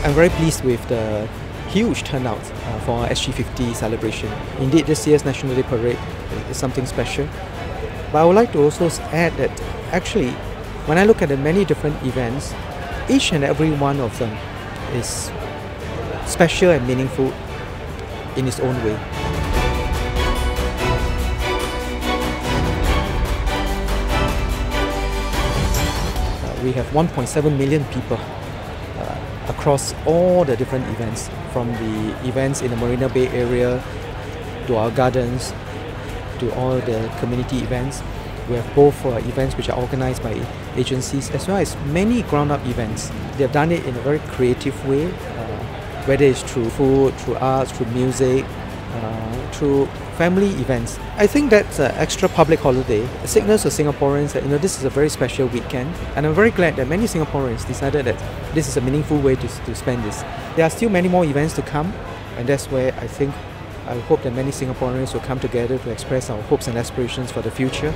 I'm very pleased with the huge turnout uh, for our SG50 celebration. Indeed, this year's National Day Parade is something special. But I would like to also add that actually, when I look at the many different events, each and every one of them is special and meaningful in its own way. Uh, we have 1.7 million people across all the different events, from the events in the Marina Bay area to our gardens to all the community events. We have both uh, events which are organized by agencies as well as many ground up events. They have done it in a very creative way, uh, whether it's through food, through arts, through music, through family events. I think that uh, extra public holiday signals to Singaporeans that you know this is a very special weekend, and I'm very glad that many Singaporeans decided that this is a meaningful way to, to spend this. There are still many more events to come, and that's where I think I hope that many Singaporeans will come together to express our hopes and aspirations for the future.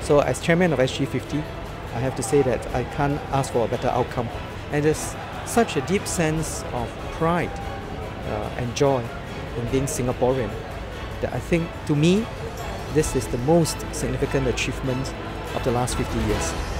So, as chairman of SG50, I have to say that I can't ask for a better outcome. And there's such a deep sense of pride uh, and joy in being Singaporean that I think, to me, this is the most significant achievement of the last 50 years.